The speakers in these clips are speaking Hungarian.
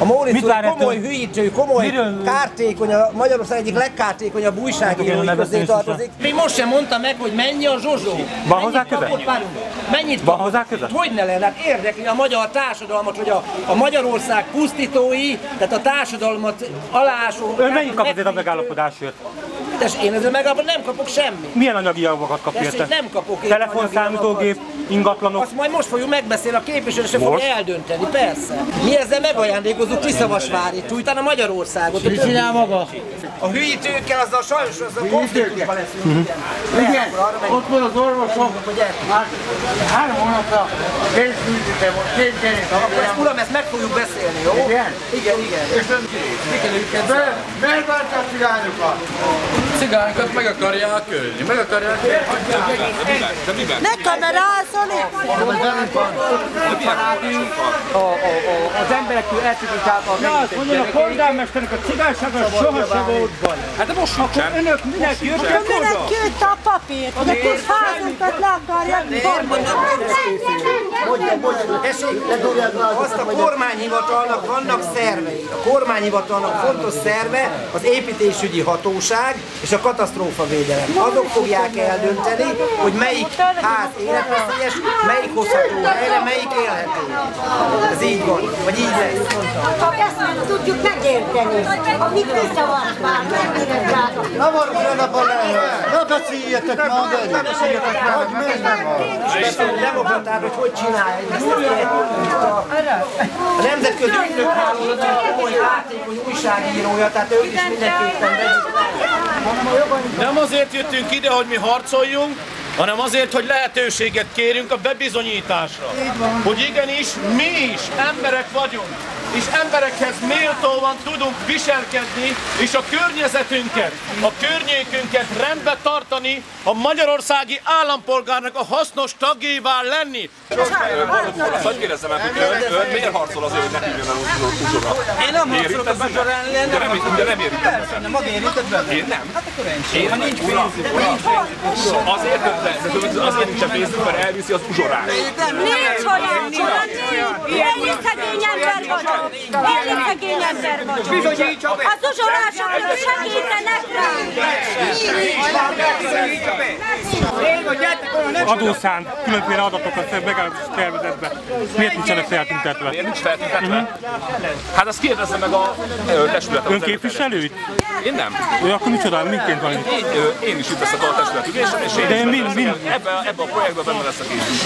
A Móricz Mit úr komoly ettől? hülyítő, komoly Miről- kártékony, a Magyarország egyik legkártékonyabb újságírói Hát, közé tartozik. Még most sem mondta meg, hogy mennyi a Zsozsó. Van hozzá Mennyit köze? Mennyit Van hozzá köze? Hogy ne lenne? Hát érdekli a magyar társadalmat, hogy a, a Magyarország pusztítói, tehát a társadalmat alásó... Ön mennyit kap azért a megállapodásért? Tess, én ezzel megállapodom, nem kapok semmit. Milyen anyagi javakat kap érte? nem kapok én Telefon, anyagi számítógép, ingatlanok. Azt majd most fogjuk megbeszélni, a képviselő se Most? fogja eldönteni, persze. Mi ezzel megajándékozunk Kiszavasvárit, utána Magyarországot. Mit csinál maga? A hülyítőkkel azzal sajnos azzal konfliktusban leszünk. Igen. Igen, ott van az orvosok, már három hónapra most, két gyerekek. Akkor ezt, uram, ezt meg fogjuk beszélni, jó? Igen? Igen, igen. És ön ki kell őket be, Cigányokat meg akarják ölni, meg akarják ölni. Ne kamerázzon! az emberektől eltudítják a mondja, a polgármesternek a cigánysága soha se volt baj. Hát de most sincsen. Önök minek jöttek oda? küldte a papírt? A kis házunkat le akarják azt a kormányhivatalnak vannak szervei. A kormányhivatalnak fontos szerve az építésügyi hatóság és a katasztrófavédelem. Azok fogják eldönteni, hogy melyik ház életveszélyes, melyik hozható helyre, melyik élhető. Ez így van, vagy így lesz. Csak ezt nem tudjuk megérteni. Amit visszavart már, mennyire drága. Na van, a balán, ne beszéljetek már, ne beszéljetek már, hogy miért nem van. Ezt a demokratát, hogy hogy csinálja a, a nemzetközi ügynökhálózat egy komoly átékony újságírója, tehát ők is mindenképpen. Nem azért jöttünk ide, hogy mi harcoljunk, hanem azért, hogy lehetőséget kérünk a bebizonyításra. Hogy igenis, mi is emberek vagyunk, és emberekhez méltóan tudunk viselkedni, és a környezetünket, a környékünket rendbe tartani, a magyarországi állampolgárnak a hasznos tagjává lenni. Hogy kérdezem meg, hogy ön, ön miért harcol azért, hogy ne hívjon el uzsora? Én nem harcolok a buzsora ellen, De nem, de nem érintett nem maga érintett benne. Én nem. Hát akkor én sem. nincs pénz. Azért, de, de azért nincs pénzünk, mert elviszi az uzsorát. Nincs olyan, olyan nincs. Én is szegény ember vagyok. Is szegény ember vagyok. Az uzsorások segítenek rám. Adószán különféle adatokat megállapodás tervezetbe. Miért nincsenek feltüntetve? Miért nincs feltüntetve? Hát azt kérdezze meg a testületet. Ön képviselő itt? Én nem. Ő akkor micsoda? Miként van itt? Én, én is itt leszek a testület ülésen, és én De is mind- mind- leszek. Ebben, ebben a projektben benne leszek én is.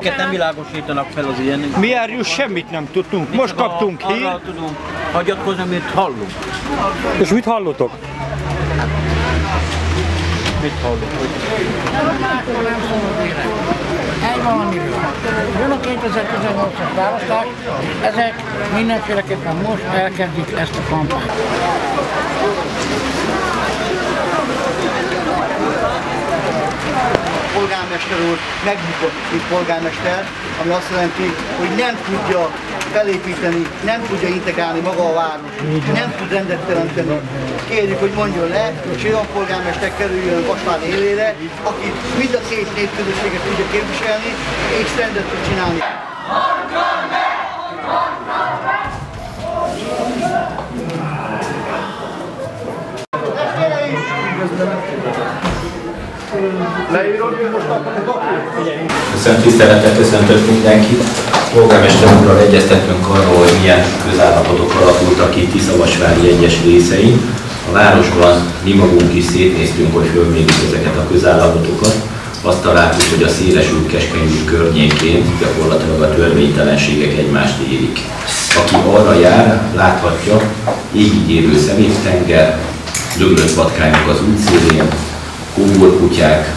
Minket nem világosítanak fel az ilyen. Mi erről semmit nem tudtunk, most kaptunk hírt. Arra tudunk hagyatkozni, amit hallunk. És mit hallotok? Mit hallunk? Egy valamiről. Jön a 2018-as választás, ezek mindenféleképpen most elkezdik ezt a kampányt. Polgármester úr megbukott, mint polgármester, ami azt jelenti, hogy nem tudja felépíteni, nem tudja integrálni maga a város, nem tud rendet teremteni. Kérjük, hogy mondjon le, és olyan polgármester kerüljön Vasvár élére, aki mind a két népközösséget tudja képviselni, és rendet tud csinálni. Köszönöm, tisztelettel köszöntök mindenkit. Polgármester úrral egyeztettünk arról, hogy milyen közállapotok alakultak ki Tiszavasvári egyes részein. A városban mi magunk is szétnéztünk, hogy fölmérjük ezeket a közállapotokat. Azt találtuk, hogy a szélesült Keskeny környékén gyakorlatilag a törvénytelenségek egymást érik. Aki arra jár, láthatja égigérő szeméttenger, döglött patkányok az útszélén, kóborkutyák,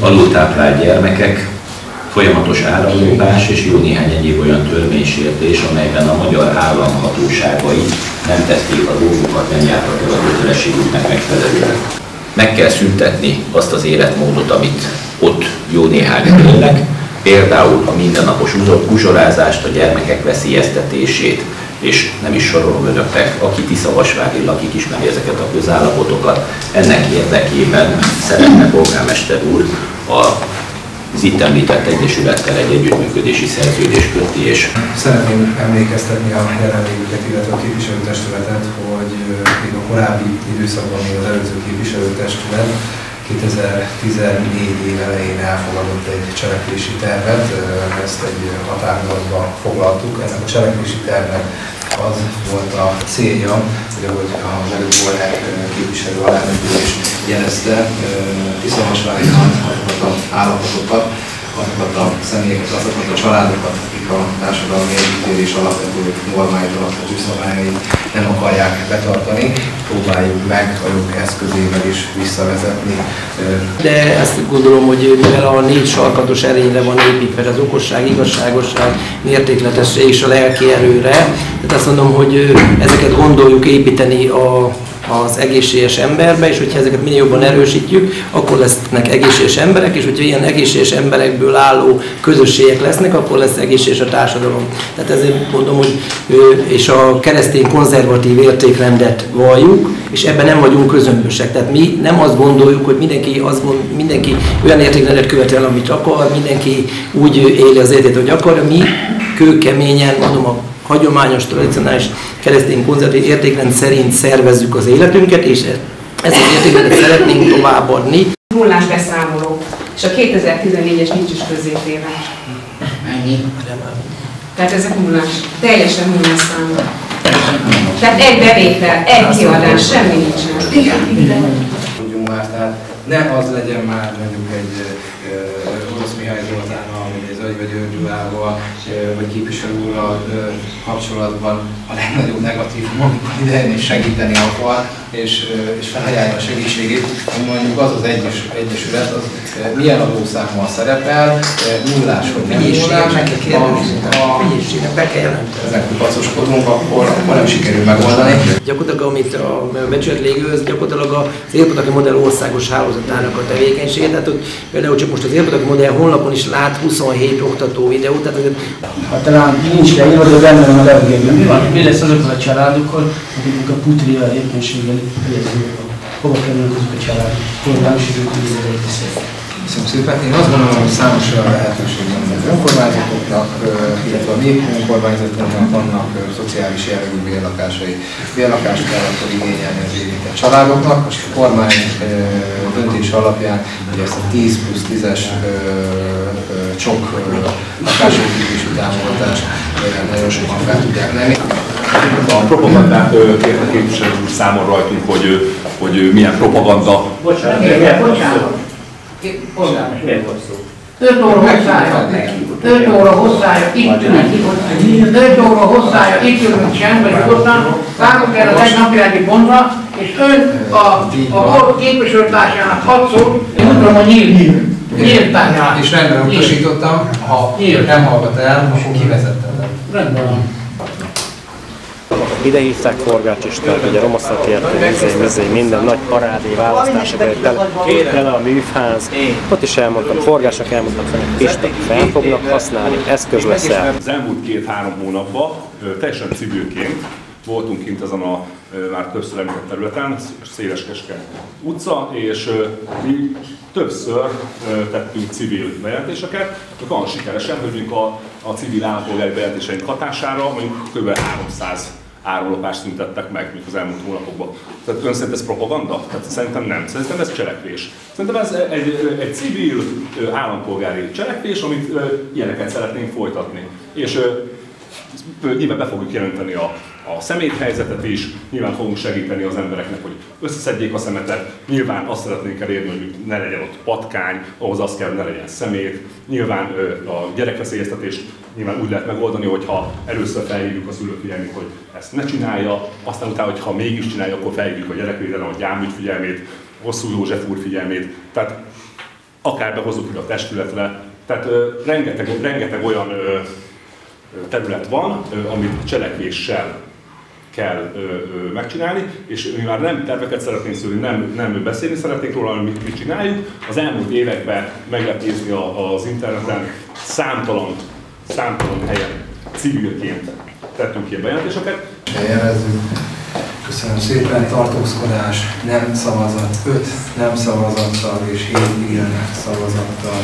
alultáplált gyermekek, folyamatos áramlódás és jó néhány egyéb olyan törvénysértés, amelyben a magyar állam hatóságai nem tették a dolgokat, nem jártak el a kötelességüknek megfelelően. Meg kell szüntetni azt az életmódot, amit ott jó néhány élnek, például a mindennapos uzsorázást, a gyermekek veszélyeztetését, és nem is sorolom önöknek, aki Tiszavasvári lakik, ismeri ezeket a közállapotokat. Ennek érdekében szeretne polgármester úr az itt említett egyesülettel egy együttműködési szerződés köti, és Szeretném emlékeztetni a jelenlévőket, illetve a képviselőtestületet, hogy még a korábbi időszakban, még az előző képviselőtestület 2014 év elején elfogadott egy cselekvési tervet, ezt egy határozatba foglaltuk. Ennek a cselekvési tervnek az volt a célja, hogy ahogy az előbb Bolgár képviselő alelnök is jelezte, az állapotokat, azokat a személyeket, azokat a családokat, akik a társadalmi együttélés alapvető normáit, alapvető szabályait nem akarják betartani, próbáljuk meg a jog eszközével is visszavezetni. De ezt gondolom, hogy mivel a négy sarkatos erényre van építve, az okosság, igazságosság, mértékletesség és a lelki erőre, tehát azt mondom, hogy ezeket gondoljuk építeni a az egészséges emberbe, és hogyha ezeket minél jobban erősítjük, akkor lesznek egészséges emberek, és hogyha ilyen egészséges emberekből álló közösségek lesznek, akkor lesz egészséges a társadalom. Tehát ezért mondom, hogy és a keresztény konzervatív értékrendet valljuk, és ebben nem vagyunk közömbösek. Tehát mi nem azt gondoljuk, hogy mindenki, azt gond, mindenki olyan értékrendet követel, amit akar, mindenki úgy éli az életét, hogy akar, mi kőkeményen, mondom, a hagyományos, tradicionális keresztény konzervatív értékrend szerint szervezzük az életünket, és ezt az értékrendet szeretnénk továbbadni. Nullás beszámoló, és a 2014-es nincs is közétéve. Mennyi? Tehát ezek nullás, teljesen nullás számok. Tehát egy bevétel, egy kiadás, semmi nincsen. Igen. Tudjunk már, tehát ne az legyen már mondjuk egy Orosz Mihály Zoltánnal, vagy vagy Gyulával, vagy képviselő úrral kapcsolatban a legnagyobb negatívum, amikor idejön és segíteni akar, és, és felajánlja a segítségét, hogy mondjuk az az egyes, egyesület, az milyen adószámmal szerepel, nullás vagy nem nullás, meg kell kérdezni, be kell jelenteni. Ezen kupacoskodunk, akkor, akkor nem sikerül megoldani. Gyakorlatilag, amit a becsület légő, az gyakorlatilag az Érpataki Modell országos hálózatának a tevékenysége, tehát hogy például csak most az Érpataki Modell honlapon is lát 27 oktató videót, tehát ha talán nincs leírva, de benne van a levegőben. Mi van? Mi lesz azokkal a családokkal, akiknek a putria hova kerülnek azok a családok? Kormány időt Köszönöm szépen. Én azt gondolom, hogy számos olyan lehetőség van az önkormányzatoknak, illetve a mi önkormányzatunknak vannak szociális jellegű bérlakásai. Bérlakást kell akkor igényelni az érintett családoknak. Most a kormány döntés alapján ugye ezt a 10 plusz 10-es csok lakásépítési támogatást nagyon sokan fel tudják lenni. A propagandát kérte képviselő úr számon rajtunk, hogy, hogy milyen propaganda. Bocsánat, bocsánat. Polgármester, miért volt szó? 5 óra hosszája, 5 óra hosszája, itt ülünk, 5 óra hosszája, itt ülünk csendben, nyugodtan, várunk el az egy napirendi pontra, és ön a, a volt képviselőtársának hatszor, én úgy tudom, hogy nyílt, nyílt. És rendben utasítottam, ha nem hallgat el, akkor kivezettem. Rendben van. Ide hívták Forgács István, ugye romaszakértő, mizé, mizé, minden nagy parádé választások, tele, tele a műfáz. Ott is elmondtam, Forgásnak elmondtam, hogy István fel fognak használni, eszköz leszel. Az elmúlt két-három hónapban teljesen civilként voltunk kint ezen a már többször említett területen, Széles-Keske utca, és mi többször tettünk civil bejelentéseket, van sikeresen, hogy a, a civil állampolgári bejelentéseink hatására mondjuk kb. 300 árulopást szüntettek meg, mint az elmúlt hónapokban. Tehát ön szerint ez propaganda? Tehát szerintem nem. Szerintem ez cselekvés. Szerintem ez egy, egy civil állampolgári cselekvés, amit ilyeneket szeretnénk folytatni. És nyilván be fogjuk jelenteni a, a szeméthelyzetet is, nyilván fogunk segíteni az embereknek, hogy összeszedjék a szemetet, nyilván azt szeretnénk elérni, hogy ne legyen ott patkány, ahhoz az kell, hogy ne legyen szemét, nyilván a gyerekveszélyeztetést nyilván úgy lehet megoldani, hogyha először felhívjuk a szülő figyelmét, hogy ezt ne csinálja, aztán utána, hogyha mégis csinálja, akkor felhívjuk a gyerekvédelem, a gyámügy figyelmét, Hosszú József úr figyelmét, tehát akár behozzuk a testületre, tehát ö, rengeteg, rengeteg olyan ö, terület van, amit cselekvéssel kell ö, ö, megcsinálni, és mi már nem terveket szeretnénk szülni, nem, nem beszélni szeretnénk róla, hanem mit, mit csináljuk. Az elmúlt években meg lehet nézni az interneten számtalan, számtalan helyen civilként tettünk a bejelentéseket. Jelezzük. Köszönöm szépen. Tartózkodás, nem szavazat, 5 nem szavazattal és 7 igen szavazattal